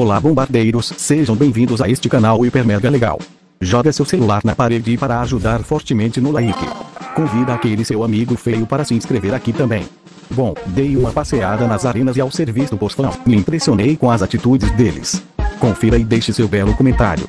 Olá bombardeiros, sejam bem-vindos a este canal hiper mega legal. Joga seu celular na parede para ajudar fortemente no like. Convida aquele seu amigo feio para se inscrever aqui também. Bom, dei uma passeada nas arenas e ao serviço do postão. Me impressionei com as atitudes deles. Confira e deixe seu belo comentário.